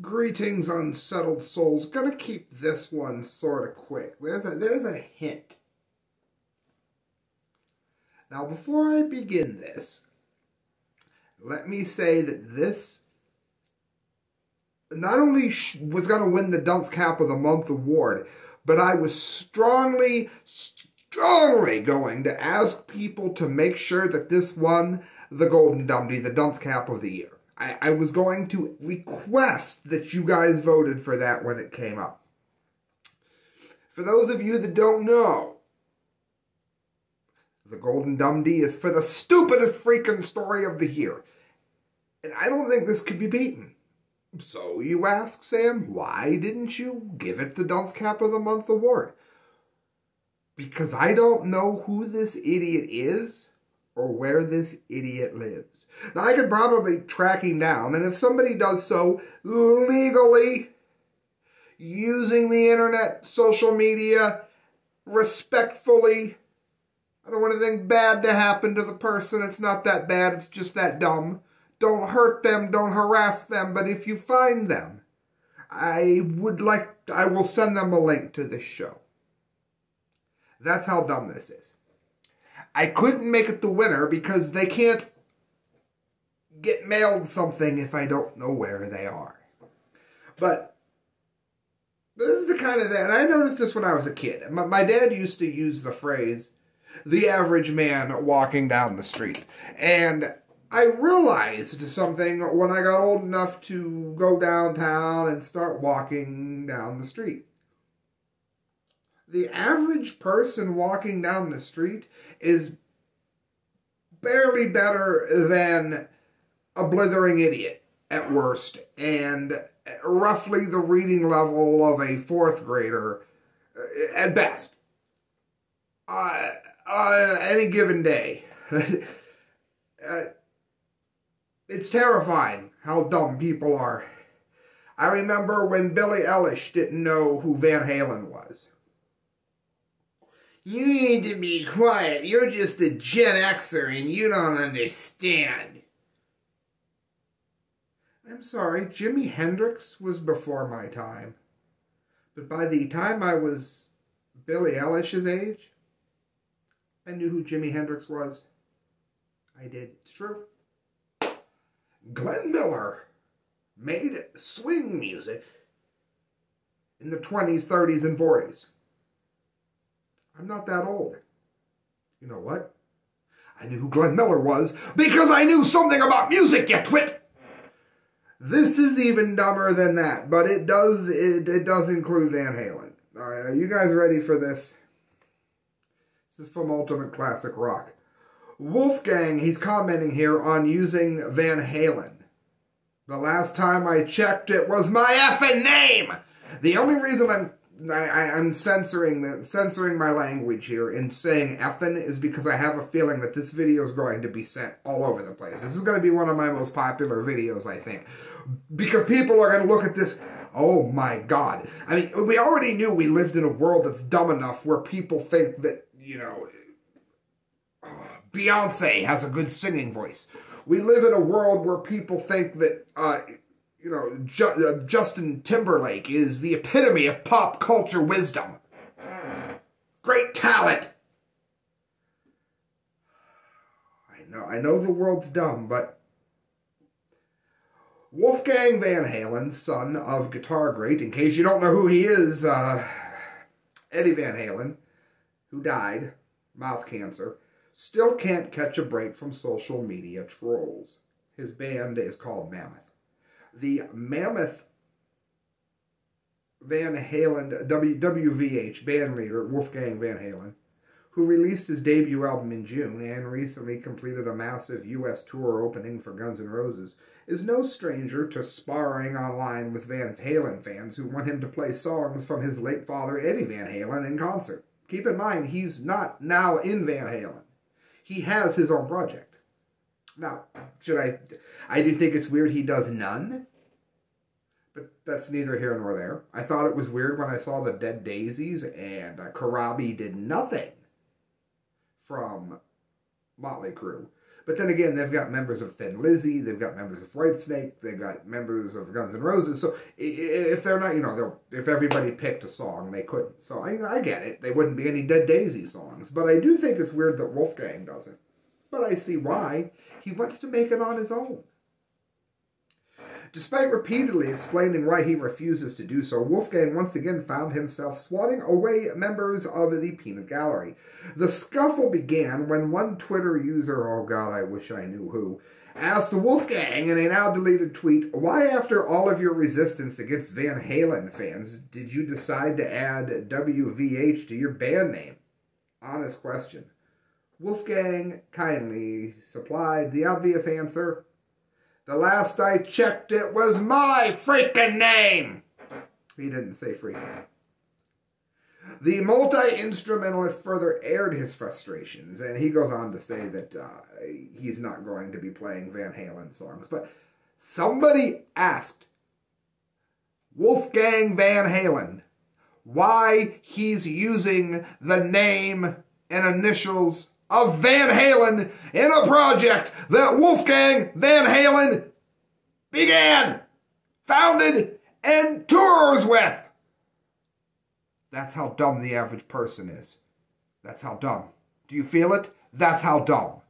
Greetings, unsettled souls. Gonna keep this one sort of quick. There's a, there's a hint. Now, before I begin this, let me say that this not only was going to win the Dunce Cap of the Month award, but I was strongly, strongly going to ask people to make sure that this won the Golden Dumbdee, the Dunce Cap of the Year. I, I was going to request that you guys voted for that when it came up. For those of you that don't know, the Golden Dumbdee is for the stupidest freaking story of the year. And I don't think this could be beaten. So you ask, Sam, why didn't you give it the Dunce Cap of the Month award? Because I don't know who this idiot is or where this idiot lives. Now, I could probably track him down, and if somebody does so legally, using the internet, social media, respectfully, I don't want anything bad to happen to the person. It's not that bad, it's just that dumb. Don't hurt them, don't harass them, but if you find them, I would like, I will send them a link to this show. That's how dumb this is. I couldn't make it the winner because they can't get mailed something if I don't know where they are. But this is the kind of thing, and I noticed this when I was a kid. My, my dad used to use the phrase, the average man walking down the street. And I realized something when I got old enough to go downtown and start walking down the street. The average person walking down the street is barely better than a blithering idiot at worst, and roughly the reading level of a fourth grader uh, at best. Uh, uh, any given day. uh, it's terrifying how dumb people are. I remember when Billie Eilish didn't know who Van Halen was. You need to be quiet. You're just a Gen Xer and you don't understand. I'm sorry, Jimi Hendrix was before my time. But by the time I was Billie Eilish's age, I knew who Jimi Hendrix was. I did. It's true. Glenn Miller made swing music in the 20s, 30s, and 40s. I'm not that old. You know what? I knew who Glenn Miller was because I knew something about music, you twit! This is even dumber than that, but it does it, it does include Van Halen. Alright, are you guys ready for this? This is from Ultimate Classic Rock. Wolfgang, he's commenting here on using Van Halen. The last time I checked, it was my effing name! The only reason I'm I, am censoring the, censoring my language here and saying effing is because I have a feeling that this video is going to be sent all over the place. This is going to be one of my most popular videos, I think. Because people are going to look at this, oh my god. I mean, we already knew we lived in a world that's dumb enough where people think that, you know, Beyonce has a good singing voice. We live in a world where people think that, uh, you know, Ju uh, Justin Timberlake is the epitome of pop culture wisdom. Great talent. I know, I know the world's dumb, but Wolfgang Van Halen, son of guitar great, in case you don't know who he is, uh, Eddie Van Halen, who died, mouth cancer, still can't catch a break from social media trolls. His band is called Mammoth the Mammoth Van Halen, WWVH band leader, Wolfgang Van Halen, who released his debut album in June and recently completed a massive U.S. tour opening for Guns N' Roses, is no stranger to sparring online with Van Halen fans who want him to play songs from his late father Eddie Van Halen in concert. Keep in mind, he's not now in Van Halen. He has his own project. Now, should I... I do think it's weird he does none. But that's neither here nor there. I thought it was weird when I saw the Dead Daisies and uh, Corabi did nothing from Motley Crue. But then again, they've got members of Thin Lizzy, they've got members of Whitesnake, they've got members of Guns N' Roses. So if they're not, you know, if everybody picked a song, they couldn't. So I, I get it. They wouldn't be any Dead Daisy songs. But I do think it's weird that Wolfgang doesn't. But I see why. He wants to make it on his own. Despite repeatedly explaining why he refuses to do so, Wolfgang once again found himself swatting away members of the peanut gallery. The scuffle began when one Twitter user, oh god, I wish I knew who, asked the Wolfgang in a now deleted tweet, why after all of your resistance against Van Halen fans did you decide to add WVH to your band name? Honest question. Wolfgang kindly supplied the obvious answer, the last I checked, it was my freaking name. He didn't say freaking. The multi-instrumentalist further aired his frustrations, and he goes on to say that uh, he's not going to be playing Van Halen songs. But somebody asked Wolfgang Van Halen why he's using the name and initials of Van Halen in a project that Wolfgang Van Halen began, founded, and tours with. That's how dumb the average person is. That's how dumb. Do you feel it? That's how dumb.